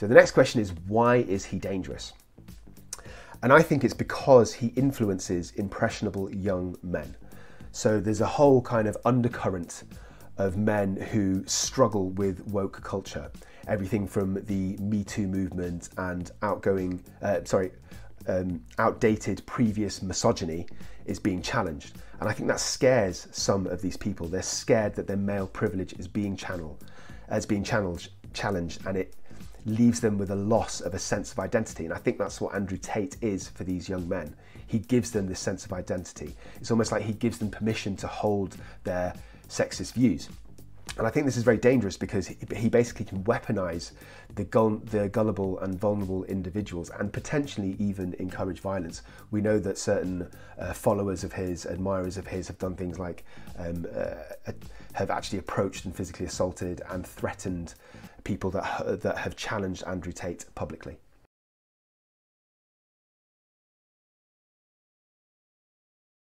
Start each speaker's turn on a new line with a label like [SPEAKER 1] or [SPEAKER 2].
[SPEAKER 1] So the next question is why is he dangerous? And I think it's because he influences impressionable young men. So there's a whole kind of undercurrent of men who struggle with woke culture. Everything from the Me Too movement and outgoing, uh, sorry, um, outdated previous misogyny is being challenged. And I think that scares some of these people. They're scared that their male privilege is being channeled, as being channeled, challenged, and it leaves them with a loss of a sense of identity. And I think that's what Andrew Tate is for these young men. He gives them this sense of identity. It's almost like he gives them permission to hold their sexist views. And I think this is very dangerous because he basically can weaponize the, gull- the gullible and vulnerable individuals and potentially even encourage violence. We know that certain uh, followers of his, admirers of his, have done things like um, uh, have actually approached and physically assaulted and threatened people that, that have challenged Andrew Tate publicly.